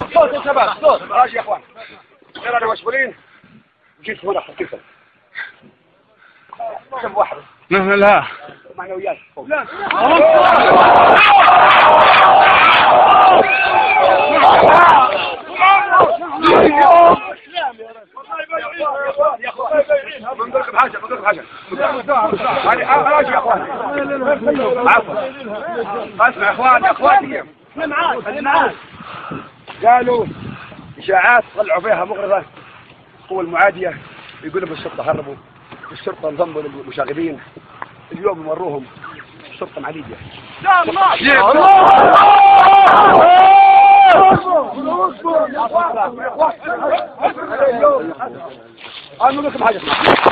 صوت يا شباب صوت راجع يا اخوان غير أنا مشغولين جيت هنا حكيتم كم واحد لا معنويات لا بنقول لكم حاجة بنقول لكم حاجة هذه راجع يا اخوان عفوا اسمع يا اخوان يا اخواني معاك معاك قالوا إشاعات طلعوا فيها مغرضة القوى المعادية. يقولوا بالشرطه هربوا. الشرطة انضموا للمشاغبين. اليوم مروهم الشرطة معدية. أنا أقول لكم حاجة دقيقه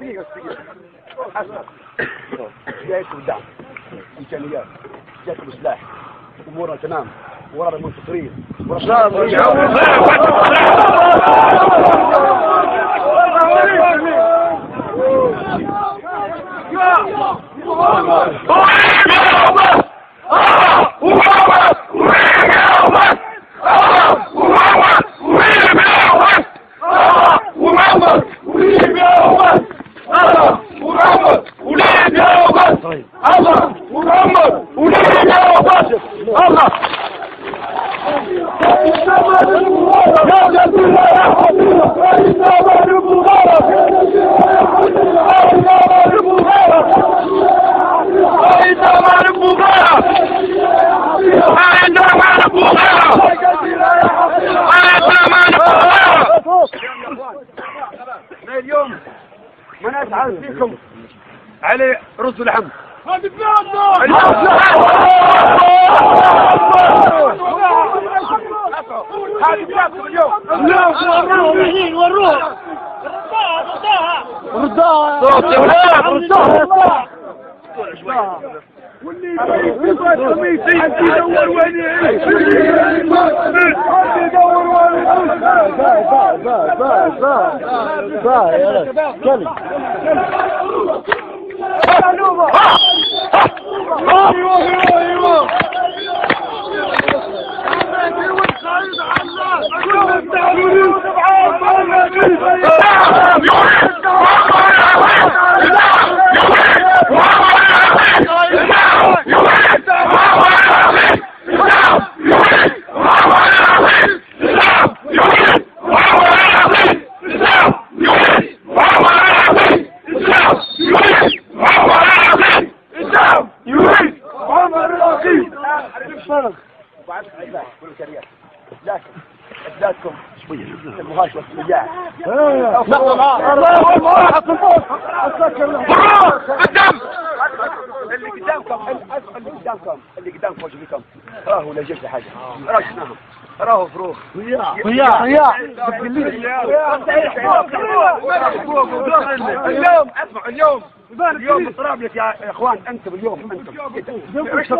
دقيقه اسمع جايكم دعم إمكانيات. جايكم سلاح أمورنا تمام. ورانا منتصرين من اليوم ما نسعى فيكم. علي رز ولحم هذه بلادكم اليوم. وروح وروح رداها رداها صوت يا ولاد واللي يبغى قميصي يدور. وين يعيش يدور وين Hallo, لكن وصيات اللي قدامكم اللي قدامكم اللي قدامكم وجهكم راهو لا جيش حاجة رشناهم راهو فروخ ضياع ضياع اليوم اسمع اليوم. اليوم لك يا اخوان. أنتم اليوم أنتم إيش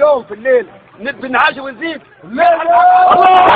واليوم في الليل نبي نعاش ونزيد. الله!